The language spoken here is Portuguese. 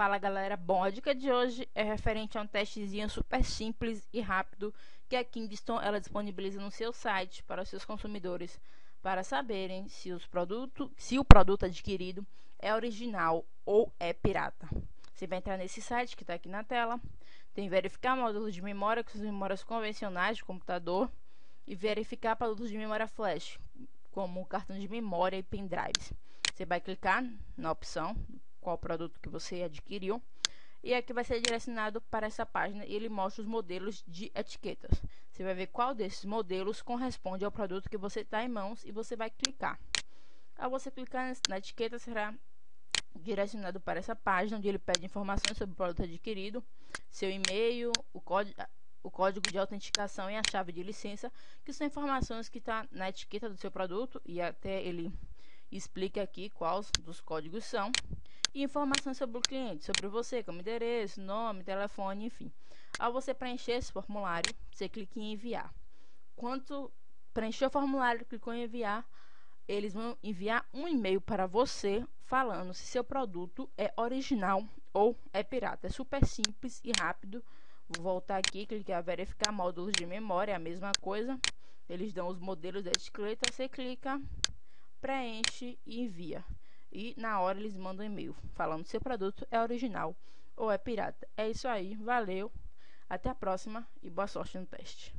Fala galera, bom, a dica de hoje é referente a um testezinho super simples e rápido que a Kingston ela disponibiliza no seu site para os seus consumidores para saberem se, os produto, se o produto adquirido é original ou é pirata. Você vai entrar nesse site que está aqui na tela, tem verificar módulos de memória com as memórias convencionais de computador e verificar produtos de memória flash, como cartão de memória e pendrives. Você vai clicar na opção qual produto que você adquiriu e aqui vai ser direcionado para essa página e ele mostra os modelos de etiquetas. Você vai ver qual desses modelos corresponde ao produto que você está em mãos e você vai clicar. Ao você clicar na etiqueta, será direcionado para essa página onde ele pede informações sobre o produto adquirido, seu e-mail, o o código de autenticação e a chave de licença, que são informações que estão tá na etiqueta do seu produto e até ele explica aqui quais dos códigos são informações sobre o cliente, sobre você, como endereço, nome, telefone, enfim. Ao você preencher esse formulário, você clica em enviar. Quando preencher o formulário, clicou em enviar, eles vão enviar um e-mail para você falando se seu produto é original ou é pirata. É super simples e rápido. Vou voltar aqui, clicar verificar módulos de memória, a mesma coisa. Eles dão os modelos da etiqueta, você clica, preenche e envia e na hora eles mandam e-mail falando se o produto é original ou é pirata. É isso aí, valeu, até a próxima e boa sorte no teste.